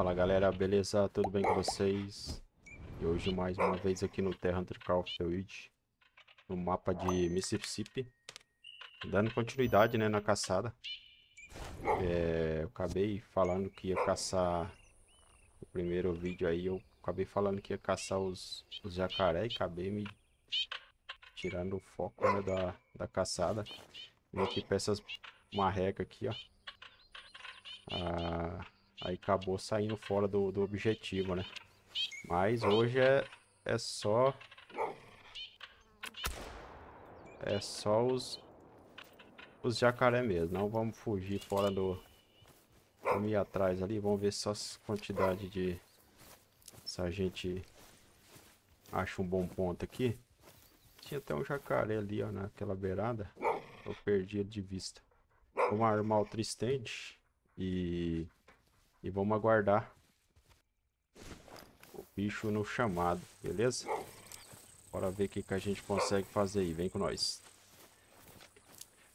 Fala galera, beleza? Tudo bem com vocês? E hoje mais uma vez aqui no Terra Under Call of Duty No mapa de Mississippi. Dando continuidade né, na caçada. É, Eu acabei falando que ia caçar O primeiro vídeo aí. Eu acabei falando que ia caçar os, os jacaré E acabei me tirando o foco né, da, da caçada. Vim aqui pra essas marrecas aqui ó. Ah, aí acabou saindo fora do, do objetivo, né? Mas hoje é, é só... É só os... Os jacaré mesmo. Não vamos fugir fora do... Vamos ir atrás ali. Vamos ver só a quantidade de... Se a gente... Acha um bom ponto aqui. Tinha até um jacaré ali, ó, naquela beirada. Eu perdi de vista. Vamos armar o tristente. E... E vamos aguardar o bicho no chamado, beleza? Bora ver o que, que a gente consegue fazer aí. Vem com nós.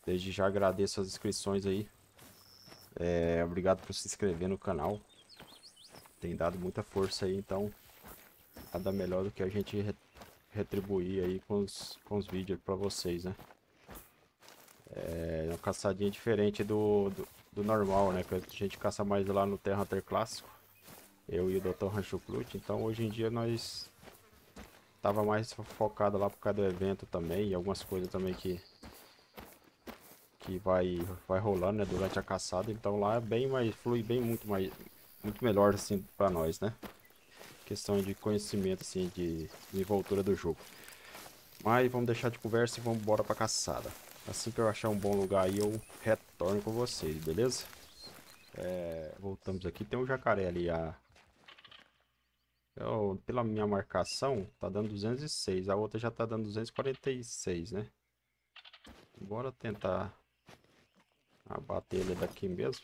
Desde já agradeço as inscrições aí. É, obrigado por se inscrever no canal. Tem dado muita força aí, então nada melhor do que a gente retribuir aí com os, com os vídeos para vocês, né? É uma caçadinha diferente do, do, do, normal, né? Que a gente caça mais lá no Terra Hunter Clássico. Eu e o Dr. Rancho Clute. Então hoje em dia nós tava mais focado lá por causa do evento também. E algumas coisas também que que vai vai rolando né, durante a caçada. Então lá é bem mais flui bem muito mais muito melhor assim para nós, né? Questão de conhecimento assim de desenvoltura do jogo. Mas vamos deixar de conversa e vamos embora para caçada. Assim que eu achar um bom lugar aí, eu retorno com vocês, beleza? É, voltamos aqui. Tem um jacaré ali. A... Eu, pela minha marcação, tá dando 206. A outra já tá dando 246, né? Bora tentar abater ele daqui mesmo.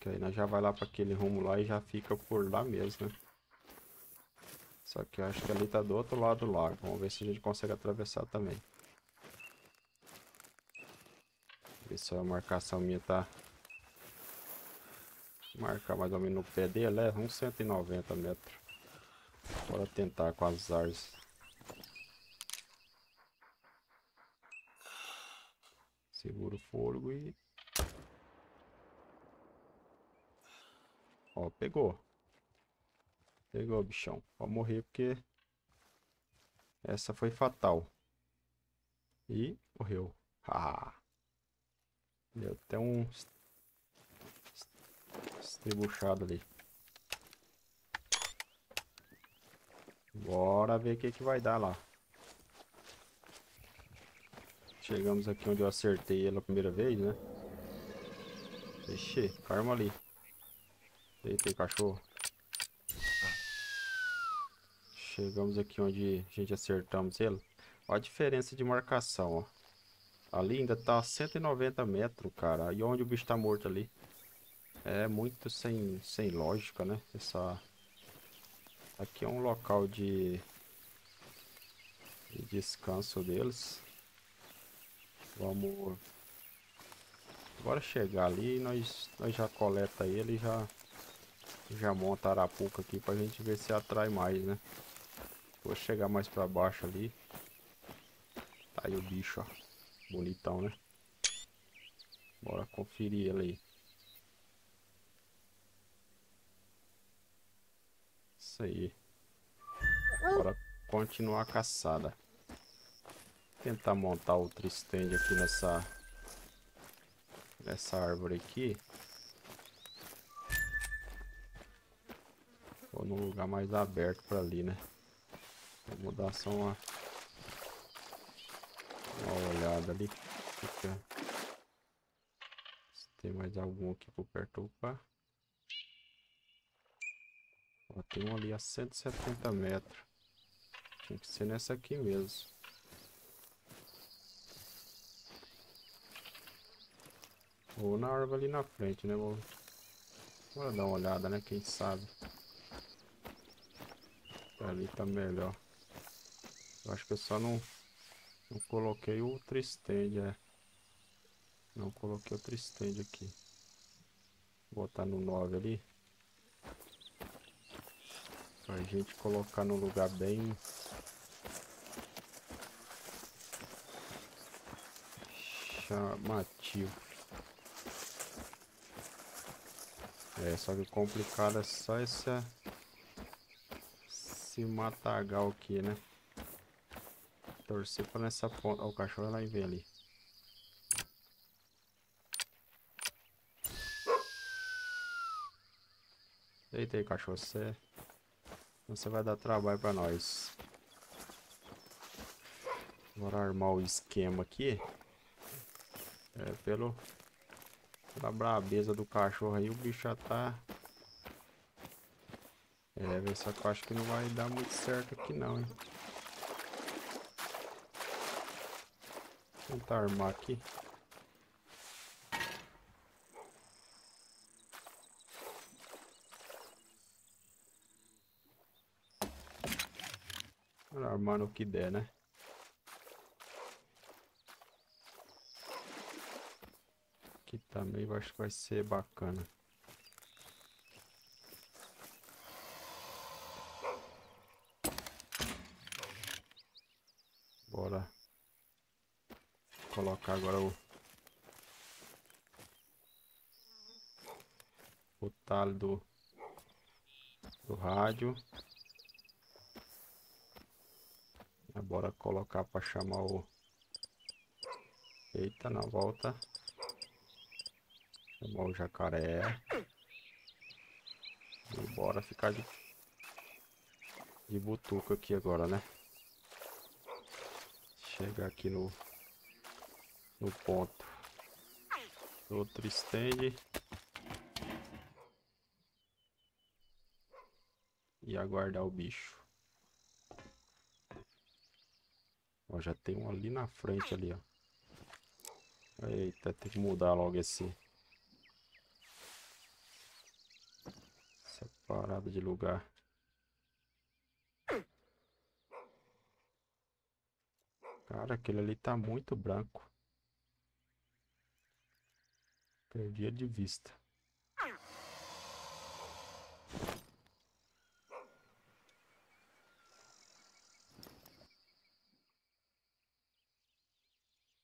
Que aí nós já vai lá para aquele rumo lá e já fica por lá mesmo, né? Só que eu acho que ali tá do outro lado do lago. Vamos ver se a gente consegue atravessar também. Ver se a marcação minha tá... Marcar mais ou menos no pé dele, é uns 190 metros. Bora tentar com as árvores. Segura o fôlego e... Ó, pegou. Pegou, bichão. Pode morrer porque essa foi fatal. E morreu. Ah. Deu até um estribuchado ali. Bora ver o que, que vai dar lá. Chegamos aqui onde eu acertei ela a primeira vez, né? Ixi, karma ali. Eita, cachorro. Chegamos aqui onde a gente acertamos ele. Olha a diferença de marcação, ó. Ali ainda tá a 190 metros, cara. E onde o bicho tá morto ali. É muito sem, sem lógica, né? Essa... Aqui é um local de... de descanso deles. Vamos... Bora chegar ali nós, nós já coleta ele e já... Já monta a arapuca aqui pra gente ver se atrai mais, né? Vou chegar mais pra baixo ali. Tá aí o bicho, ó. Bonitão, né? Bora conferir ele aí. Isso aí. Bora continuar a caçada. Tentar montar outro stand aqui nessa... Nessa árvore aqui. Ou num lugar mais aberto pra ali, né? Vou dar só uma, uma olhada ali. Fica... Se tem mais algum aqui por perto. Opa. Ó, tem um ali a 170 metros. Tinha que ser nessa aqui mesmo. Ou na árvore ali na frente, né? Vou... Bora dar uma olhada, né? Quem sabe. Ali tá melhor. Eu acho que eu só não, não coloquei o stand, é. Não coloquei o stand aqui. botar no 9 ali. Pra gente colocar no lugar bem... Chamativo. É, só que complicado é só essa... Esse matagal aqui, né? Torcer pra nessa ponta... Ó, o cachorro lá e vem ali. Deita aí, cachorro. Você... Você vai dar trabalho pra nós. Bora armar o esquema aqui. É, pelo... Pela brabeza do cachorro aí, o bicho já tá... É, só que eu acho que não vai dar muito certo aqui não, hein. Tentar armar aqui. armar no que der, né? Aqui também acho que vai ser bacana. Bora colocar agora o o talho do, do rádio. Bora colocar para chamar o... Eita, na volta. Chamar o jacaré. E bora ficar de... De butuca aqui agora, né? Chegar aqui no... No ponto. Outro stand. E aguardar o bicho. Ó, já tem um ali na frente ali, ó. Eita, tem que mudar logo esse... Essa parada de lugar. Cara, aquele ali tá muito branco. Perdi de vista.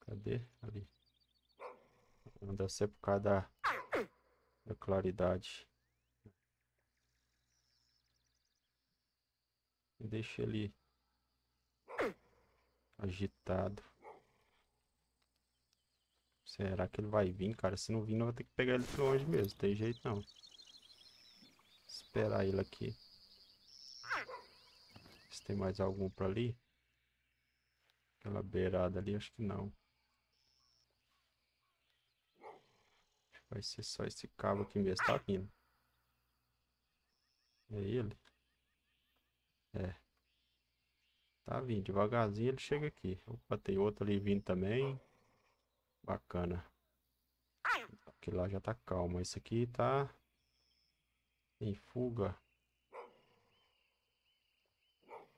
Cadê? Ali. Deve ser por causa da, da claridade. Deixa ele agitado. Será que ele vai vir, cara? Se não vir, não vai ter que pegar ele de longe mesmo. Tem jeito não. Esperar ele aqui. Se tem mais algum pra ali. Aquela beirada ali, acho que não. Vai ser só esse cabo aqui mesmo, tá vindo. É ele? É. Tá vindo, devagarzinho ele chega aqui. Opa, tem outro ali vindo também. Bacana. Aquele lá já tá calmo. Esse aqui tá em fuga.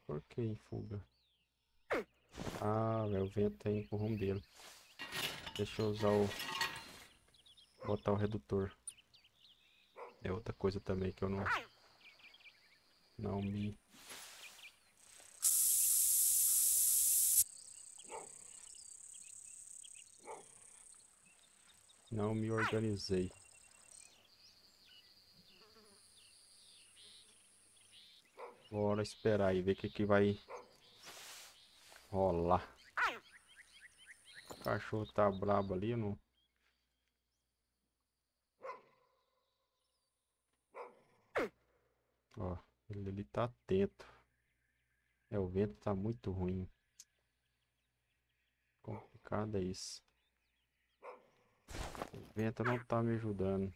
Por que em fuga? Ah, o vento indo pro rumo dele. Deixa eu usar o botar o redutor. É outra coisa também que eu não não me não me organizei. Bora esperar e ver o que, que vai rolar. O cachorro tá brabo ali, não Ó, ele, tá atento. É, o vento tá muito ruim. Complicado é isso. O vento não tá me ajudando.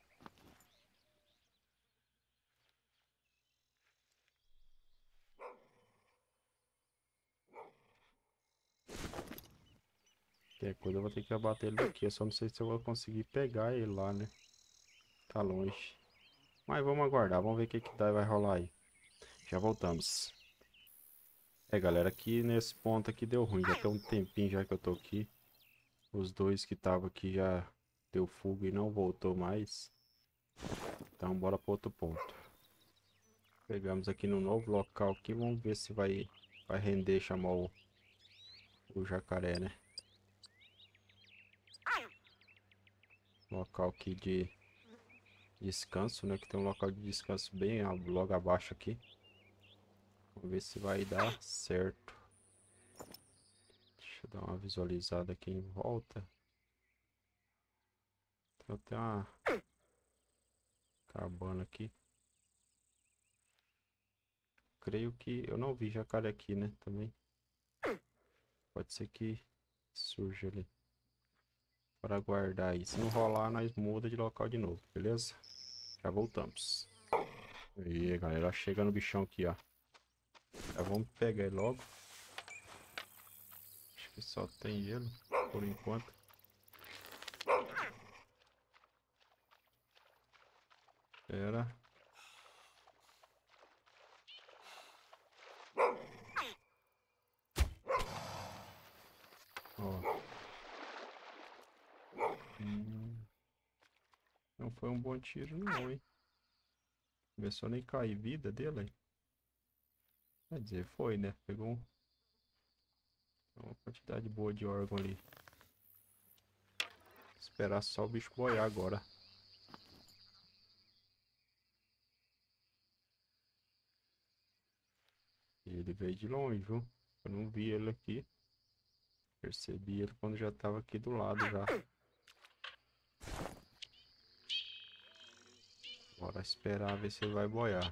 Qualquer coisa eu vou ter que abater ele daqui. Eu só não sei se eu vou conseguir pegar ele lá, né? Tá longe. Mas vamos aguardar, vamos ver o que, que dá, vai rolar aí. Já voltamos. É, galera, aqui nesse ponto aqui deu ruim. Já tem um tempinho já que eu tô aqui. Os dois que estavam aqui já deu fuga e não voltou mais. Então bora para outro ponto. Pegamos aqui no novo local aqui, vamos ver se vai, vai render chamar o, o jacaré, né? Local aqui de descanso, né? Que tem um local de descanso bem logo abaixo aqui. Vamos ver se vai dar certo. Deixa eu dar uma visualizada aqui em volta. Tem até uma cabana aqui. Creio que eu não vi jacaré aqui, né? Também. Pode ser que surja ali. Para guardar aí. Se não rolar, nós muda de local de novo, beleza? Já voltamos. Aí, galera. Chega no bichão aqui, ó. Já vamos pegar ele logo. Acho que só tem gelo, por enquanto. Ó. Hum. Não foi um bom tiro não, hein? Começou nem cair vida dele, hein? Quer dizer, foi, né? Pegou um... uma quantidade boa de órgão ali. Esperar só o bicho boiar agora. Ele veio de longe, viu? Eu não vi ele aqui. Percebi ele quando já estava aqui do lado já. Bora esperar ver se ele vai boiar.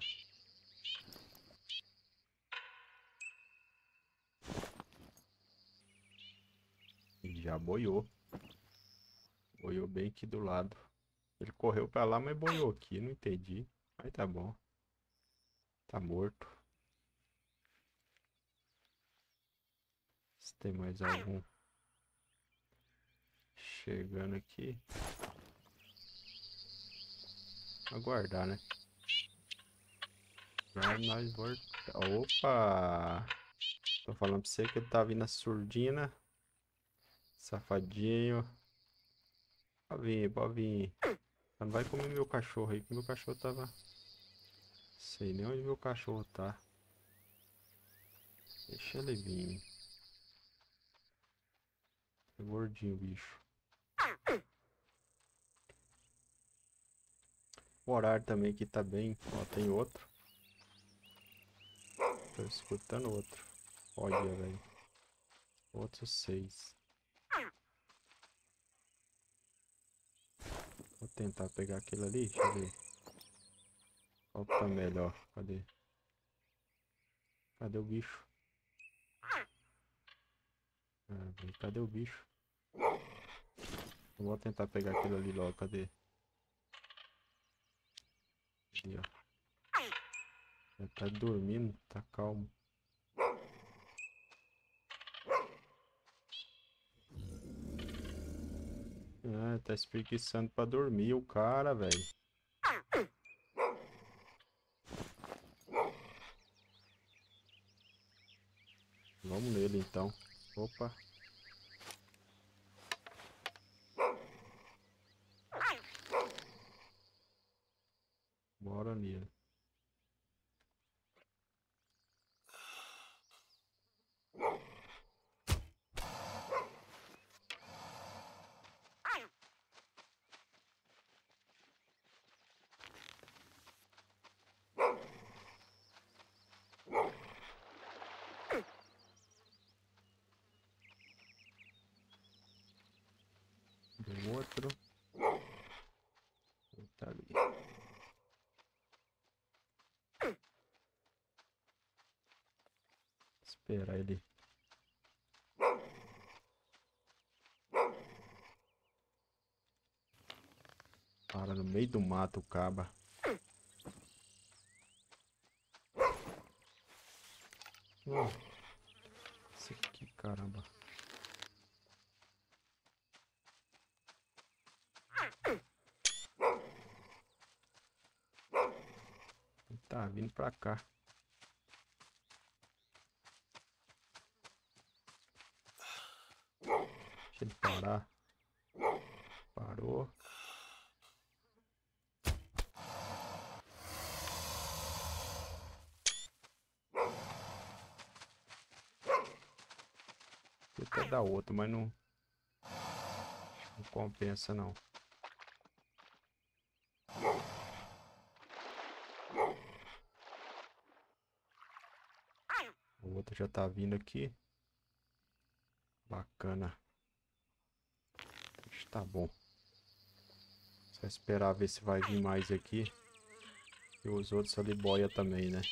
E já boiou. Boiou bem aqui do lado. Ele correu pra lá, mas boiou aqui. Não entendi. Mas tá bom. Tá morto. Se tem mais algum chegando aqui aguardar, né? Já nós volta. Opa! Tô falando pra você que ele tá vindo a surdina. Safadinho. Pode vir, pode vir. Não vai comer meu cachorro aí, que meu cachorro tava... Sei nem onde meu cachorro tá. Deixa ele vir. É gordinho, bicho. O horário também aqui tá bem. Ó, tem outro. Tô escutando outro. Olha, velho. Outro seis. Vou tentar pegar aquele ali. Deixa eu ver. Qual tá melhor? Cadê? Cadê o bicho? Ah, cadê o bicho? vou tentar pegar aquele ali logo. Cadê? ó. Já tá dormindo, tá calmo. Ah, tá espreguiçando pra dormir o cara, velho. Vamos nele então. Opa. Bora nele. Tem outro. Tá ali. Esperar ele. Para no meio do mato, caba. Oh. Isso aqui, caramba. Tá vindo pra cá. Deixa ele parar. Parou. Até dar outro, mas não... Não compensa, não. O outro já tá vindo aqui. Bacana. Acho que tá bom. Só esperar ver se vai vir mais aqui. E os outros ali boia também, né?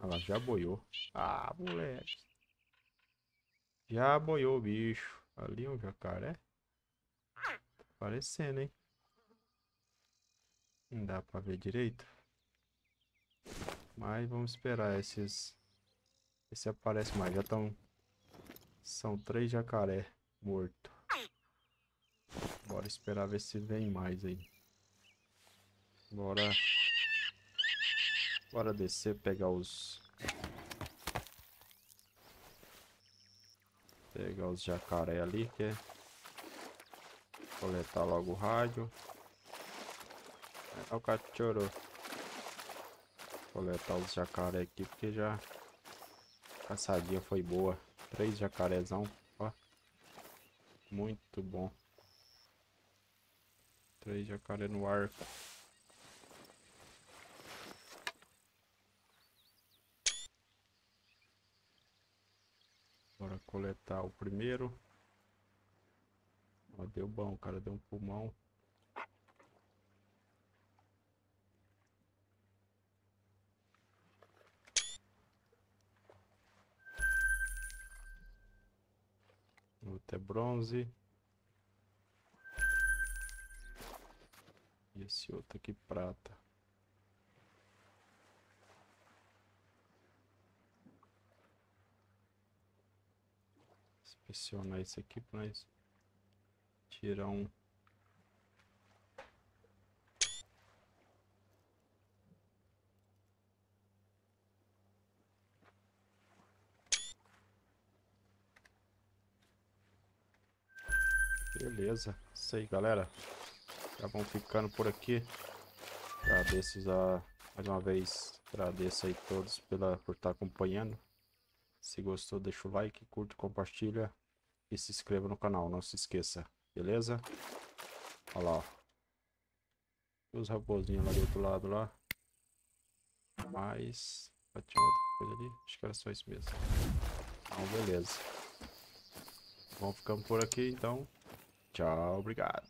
Lá, já boiou. Ah, moleque. Já boiou o bicho. Ali um jacaré. Tá hein? Não dá pra ver direito. Mas vamos esperar esses... Esse aparece mais. Já estão... São três jacaré morto. Bora esperar ver se vem mais aí. Bora... Bora descer, pegar os... Pegar os jacaré ali, que é... Coletar logo o rádio. É o cachorro. Coletar os jacaré aqui, porque já... Caçadinha foi boa. Três jacarezão, ó. Muito bom. Três jacaré no arco. Bora coletar o primeiro. Ó, deu bom, cara deu um pulmão. Outro é bronze. E esse outro aqui prata. Inspecionar esse aqui para nós tirar um Beleza, isso aí galera. Já vão ficando por aqui. Agradeço a, mais uma vez, agradeço aí todos pela, por estar acompanhando. Se gostou, deixa o like, curte, compartilha e se inscreva no canal, não se esqueça, beleza? Olha lá, ó. Os raposinhos lá do outro lado lá. Mas... Tinha outra coisa ali? Acho que era só isso mesmo. Então, beleza. Vamos ficando por aqui, então. Tchau, obrigado.